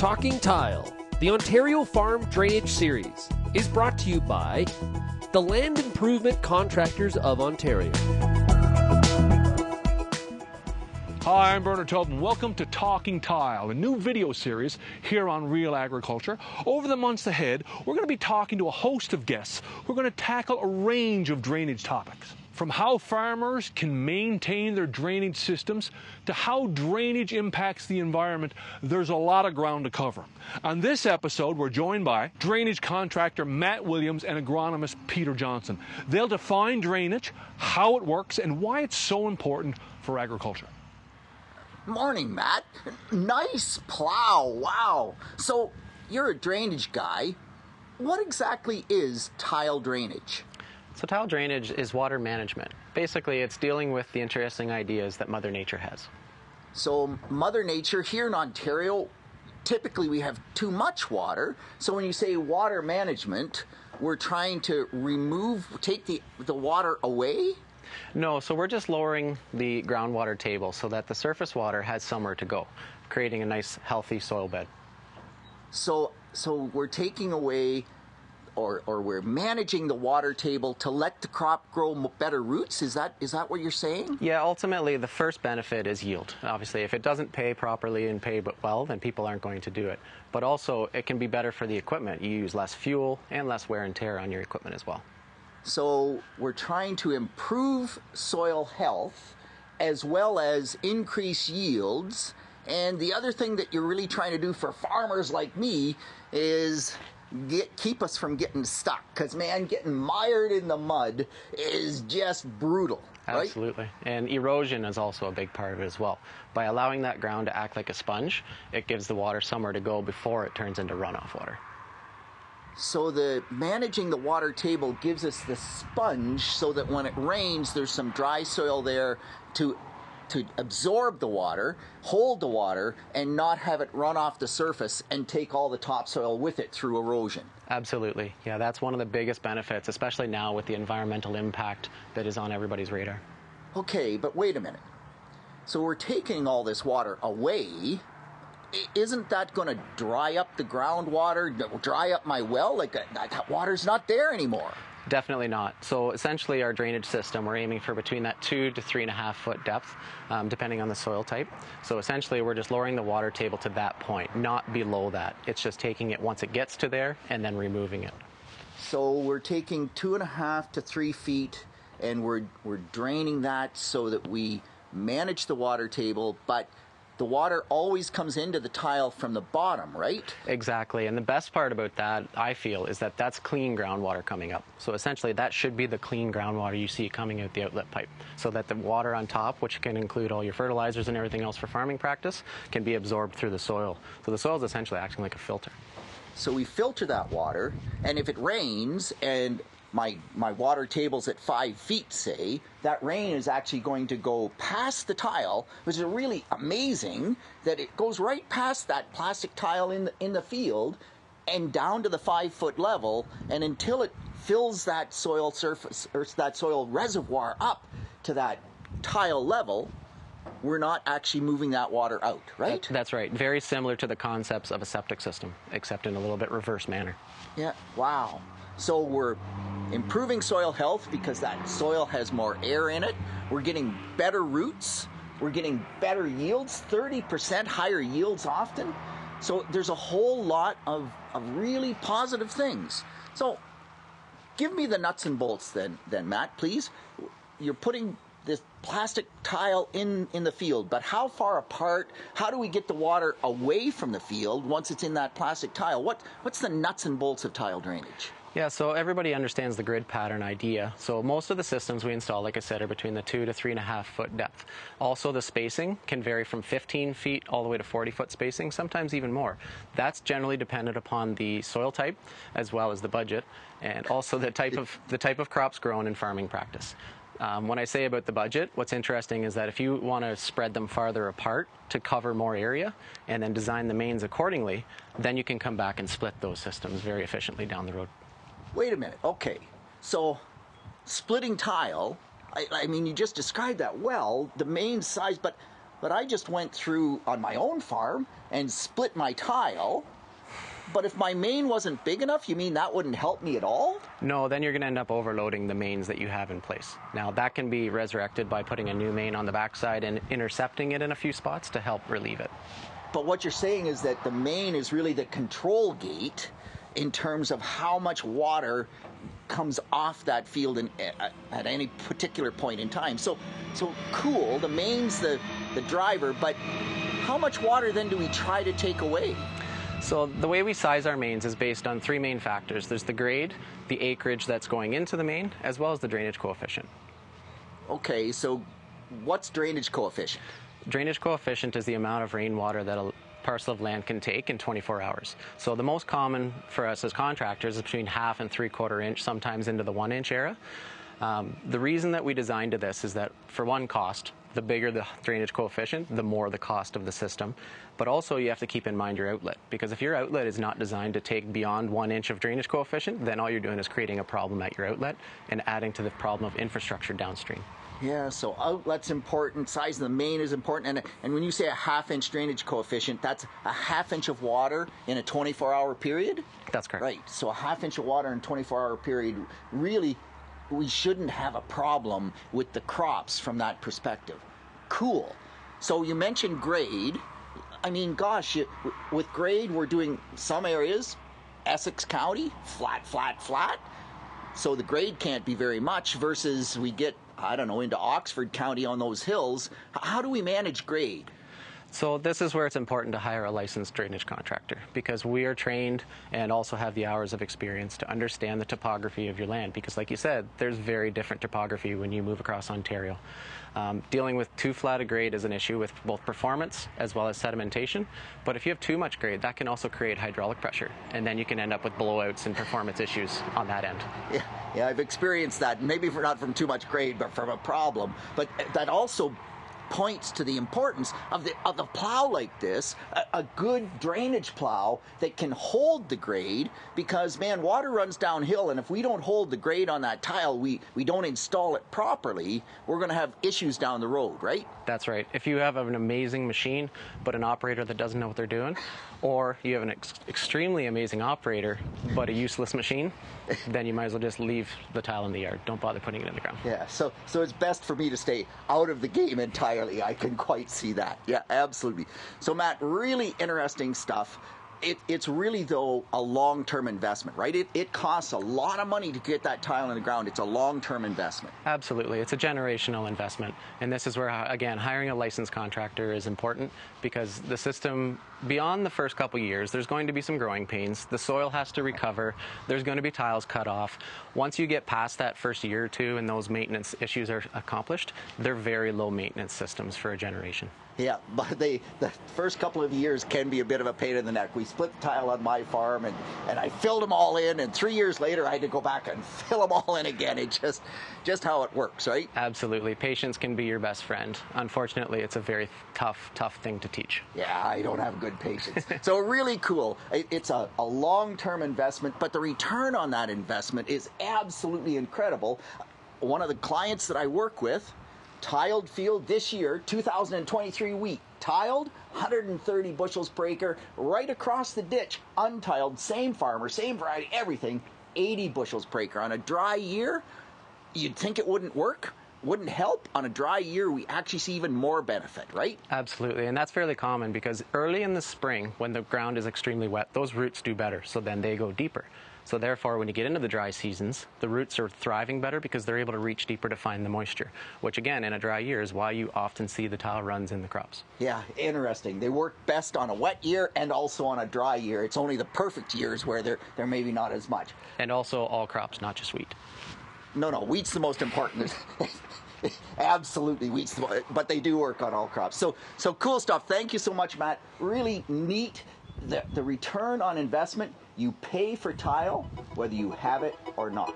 Talking Tile, the Ontario Farm Drainage Series, is brought to you by the Land Improvement Contractors of Ontario. Hi, I'm Bernard Tobin. Welcome to Talking Tile, a new video series here on Real Agriculture. Over the months ahead, we're going to be talking to a host of guests who are going to tackle a range of drainage topics. From how farmers can maintain their drainage systems to how drainage impacts the environment, there's a lot of ground to cover. On this episode, we're joined by drainage contractor Matt Williams and agronomist Peter Johnson. They'll define drainage, how it works, and why it's so important for agriculture. Morning, Matt. Nice plow. Wow. So, you're a drainage guy. What exactly is tile drainage? So tile drainage is water management. Basically, it's dealing with the interesting ideas that Mother Nature has. So, Mother Nature here in Ontario, typically we have too much water. So, when you say water management, we're trying to remove, take the, the water away? No, so we're just lowering the groundwater table so that the surface water has somewhere to go, creating a nice, healthy soil bed. So, so we're taking away or, or we're managing the water table to let the crop grow better roots? Is that is that what you're saying? Yeah, ultimately the first benefit is yield. Obviously, if it doesn't pay properly and pay but well, then people aren't going to do it. But also, it can be better for the equipment. You use less fuel and less wear and tear on your equipment as well. So we're trying to improve soil health as well as increase yields. And the other thing that you're really trying to do for farmers like me is get keep us from getting stuck because man getting mired in the mud is just brutal right? absolutely. And erosion is also a big part of it as well. By allowing that ground to act like a sponge it gives the water somewhere to go before it turns into runoff water. So the managing the water table gives us the sponge so that when it rains there's some dry soil there to to absorb the water, hold the water, and not have it run off the surface and take all the topsoil with it through erosion. Absolutely. Yeah, that's one of the biggest benefits, especially now with the environmental impact that is on everybody's radar. Okay, but wait a minute. So we're taking all this water away. Isn't that going to dry up the groundwater, dry up my well? Like uh, that water's not there anymore. Definitely not. So essentially, our drainage system, we're aiming for between that two to three and a half foot depth, um, depending on the soil type. So essentially, we're just lowering the water table to that point, not below that. It's just taking it once it gets to there and then removing it. So we're taking two and a half to three feet, and we're we're draining that so that we manage the water table, but the water always comes into the tile from the bottom, right? Exactly. And the best part about that, I feel, is that that's clean groundwater coming up. So essentially, that should be the clean groundwater you see coming out the outlet pipe. So that the water on top, which can include all your fertilizers and everything else for farming practice, can be absorbed through the soil. So the soil is essentially acting like a filter. So we filter that water, and if it rains and my my water table's at five feet, say, that rain is actually going to go past the tile, which is really amazing that it goes right past that plastic tile in the, in the field and down to the five foot level, and until it fills that soil surface or that soil reservoir up to that tile level, we're not actually moving that water out, right? That's right. Very similar to the concepts of a septic system, except in a little bit reverse manner. Yeah, wow. So we're improving soil health because that soil has more air in it. We're getting better roots. We're getting better yields, 30% higher yields often. So there's a whole lot of, of really positive things. So give me the nuts and bolts then, then Matt, please. You're putting this plastic tile in in the field but how far apart how do we get the water away from the field once it's in that plastic tile what what's the nuts and bolts of tile drainage yeah, so everybody understands the grid pattern idea. So most of the systems we install, like I said, are between the two to three and a half foot depth. Also, the spacing can vary from 15 feet all the way to 40 foot spacing, sometimes even more. That's generally dependent upon the soil type as well as the budget, and also the type of the type of crops grown in farming practice. Um, when I say about the budget, what's interesting is that if you want to spread them farther apart to cover more area and then design the mains accordingly, then you can come back and split those systems very efficiently down the road wait a minute, okay, so splitting tile, I, I, mean, you just described that well, the main size, but but I just went through on my own farm and split my tile. But if my main wasn't big enough, you mean that wouldn't help me at all? No, then you're going to end up overloading the mains that you have in place. Now, that can be resurrected by putting a new main on the backside and intercepting it in a few spots to help relieve it. But what you're saying is that the main is really the control gate in terms of how much water comes off that field in, eh, at, at any particular point in time. So, so cool. The main's the the driver, but how much water then do we try to take away? So the way we size our mains is based on three main factors. There's the grade, the acreage that's going into the main, as well as the drainage coefficient. Okay, so what's drainage coefficient? Drainage coefficient is the amount of rainwater that a parcel of land can take in 24 hours. So the most common for us as contractors is between half and three quarter inch, sometimes into the one inch era. Um, the reason that we designed to this is that for one cost, the bigger the drainage coefficient, the more the cost of the system. But also you have to keep in mind your outlet because if your outlet is not designed to take beyond one inch of drainage coefficient, then all you're doing is creating a problem at your outlet and adding to the problem of infrastructure downstream. Yeah, so outlet's important, size of the main is important, and, and when you say a half inch drainage coefficient, that's a half inch of water in a 24 hour period? That's correct. Right, so a half inch of water in a 24 hour period really we shouldn't have a problem with the crops from that perspective. Cool. So you mentioned grade. I mean, gosh, you, with grade, we're doing some areas, Essex County, flat, flat, flat. So the grade can't be very much versus we get, I don't know, into Oxford County on those hills. How do we manage grade? So this is where it's important to hire a licensed drainage contractor because we are trained and also have the hours of experience to understand the topography of your land because like you said, there's very different topography when you move across Ontario. Um, dealing with too flat a grade is an issue with both performance as well as sedimentation, but if you have too much grade, that can also create hydraulic pressure and then you can end up with blowouts and performance issues on that end. Yeah, yeah, I've experienced that, maybe for not from too much grade, but from a problem. But that also points to the importance of the of the plow like this, a, a, good drainage plow that can hold the grade because man, water runs downhill, and if we don't hold the grade on that tile, we we don't install it properly, we're going to have issues down the road, right? That's right. If you have an amazing machine but an operator that doesn't know what they're doing, or you have an ex- extremely amazing operator but a useless machine, then you might as well just leave the tile in the yard. Don't bother putting it in the ground. Yeah, so so it's best for me to stay out of the game entirely I can quite see that. Yeah, absolutely. So, Matt, really interesting stuff. It, it's really though a long-term investment, right? It, it costs a lot of money to get that tile in the ground. It's a long-term investment. Absolutely, it's a generational investment, and this is where again hiring a licensed contractor is important because the system beyond the first couple years, there's going to be some growing pains. The soil has to recover. There's going to be tiles cut off. Once you get past that first year or two and those maintenance issues are accomplished, they're very low maintenance systems for a generation. Yeah, but they the first couple of years can be a bit of a pain in the neck. We split the tile on my farm and, and I filled them all in and three years later I had to go back and fill them all in again. It just just how it works, right? Absolutely. Patience can be your best friend. Unfortunately, it's a very tough, tough thing to teach. Yeah, I don't have good patience. so really cool. It's a, a long-term investment, but the return on that investment is absolutely incredible. One of the clients that I work with tiled field this year, 2023 wheat. Tiled, 130 bushels per acre, right across the ditch, untiled, same farmer, same variety, everything, 80 bushels per acre. On a dry year, you'd think it wouldn't work, wouldn't help. On a dry year, we actually see even more benefit, right? Absolutely, and that's fairly common because early in the spring, when the ground is extremely wet, those roots do better, so then they go deeper. So therefore, when you get into the dry seasons, the roots are thriving better because they're able to reach deeper to find the moisture, which again, in a dry year, is why you often see the tile runs in the crops. Yeah, interesting. They work best on a wet year and also on a dry year. It's only the perfect years where they're, they're maybe not as much. And also all crops, not just wheat. No, no, wheat's the most important. Absolutely, wheat's the, but they do work on all crops. So, so cool stuff. Thank you so much, Matt. Really neat. The, the return on investment you pay for tile whether you have it or not.